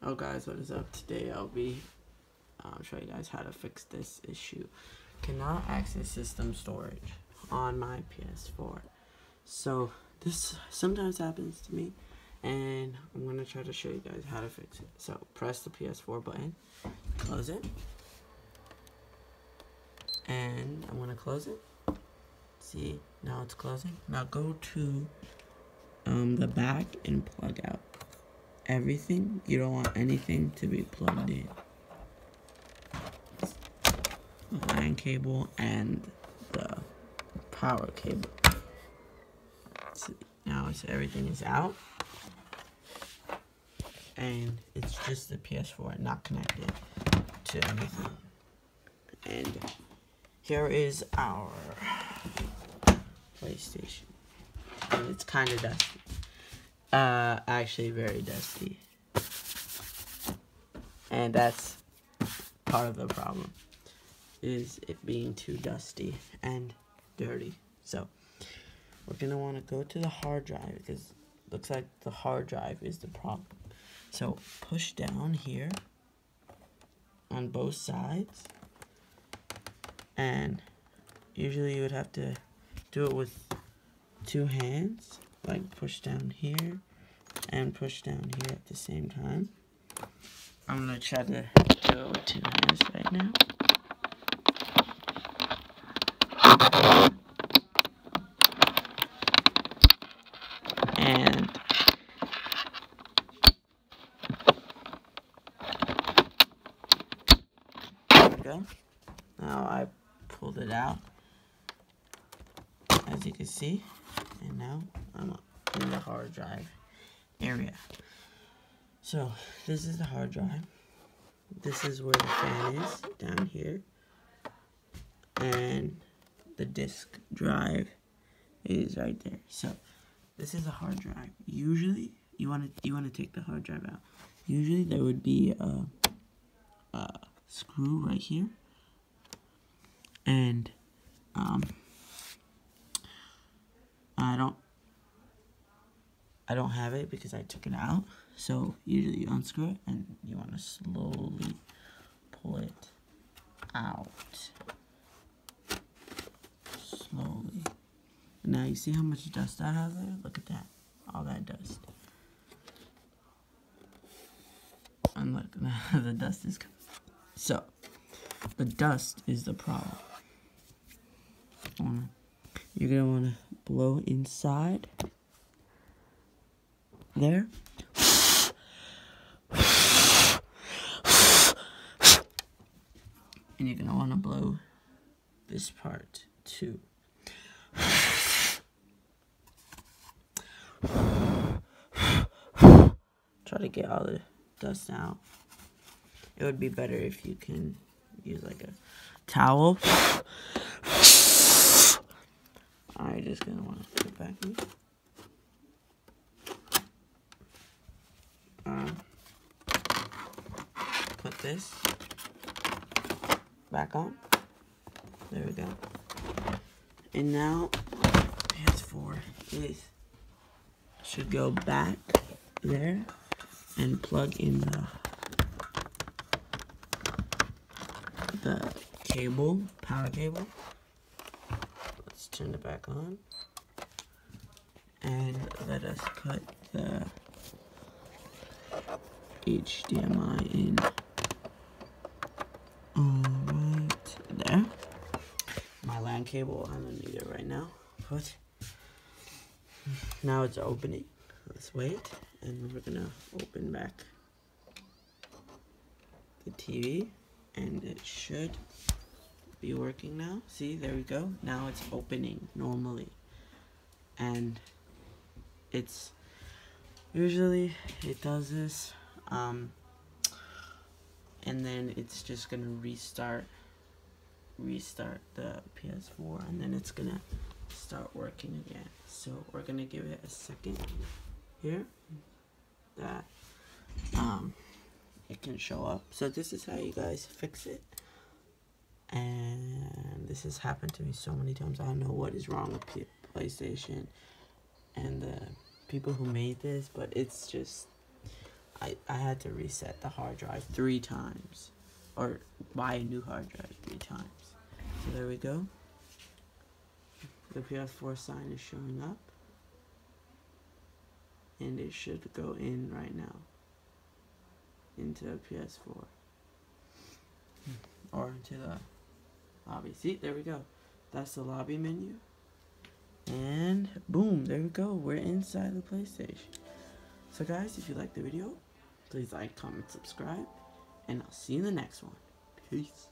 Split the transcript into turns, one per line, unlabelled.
Oh guys, what is up? Today I'll be um, showing you guys how to fix this issue. Cannot access system storage on my PS4. So this sometimes happens to me and I'm going to try to show you guys how to fix it. So press the PS4 button, close it, and I'm going to close it. See, now it's closing. Now go to um, the back and plug out everything. You don't want anything to be plugged in. The LAN cable and the power cable. So now it's everything is out. And it's just the PS4 not connected to anything. And here is our PlayStation. And it's kind of dusty. Uh, actually very dusty. And that's part of the problem. Is it being too dusty and dirty. So, we're going to want to go to the hard drive because looks like the hard drive is the problem. So, push down here on both sides. And usually you would have to do it with two hands like push down here and push down here at the same time. I'm gonna try to with two hands right now. And there we go. Now I pulled it out as you can see and now I'm in the hard drive area. So this is the hard drive. This is where the fan is down here. And the disk drive is right there. So this is a hard drive. Usually you want to you want to take the hard drive out. Usually there would be a, a screw right here. And um I don't I don't have it because I took it out. So usually you unscrew it and you want to slowly pull it out. Slowly. now you see how much dust I have there? Look at that. All that dust. And look, the dust is coming. So, the dust is the problem. You're going to want to blow inside there. And you're going to want to blow this part too. Try to get all the dust out. It would be better if you can use like a towel. I'm just gonna want to put it back in. Um, put this back on. There we go. And now PS4 is should go back there and plug in the the cable, power cable. Let's turn it back on. And let us put the HDMI in. Cable, I don't need it right now. But now it's opening. Let's wait, and we're gonna open back the TV, and it should be working now. See, there we go. Now it's opening normally. And it's usually it does this um, and then it's just gonna restart restart the PS4 and then it's gonna start working again. So we're gonna give it a second here that um it can show up. So this is how you guys fix it. And this has happened to me so many times. I don't know what is wrong with PlayStation and the people who made this but it's just I, I had to reset the hard drive three times. Or buy a new hard drive times. So there we go. The PS4 sign is showing up. And it should go in right now. Into a PS4. Hmm. Or into the lobby. See, there we go. That's the lobby menu. And boom, there we go. We're inside the PlayStation. So guys, if you liked the video, please like, comment, subscribe, and I'll see you in the next one. Peace.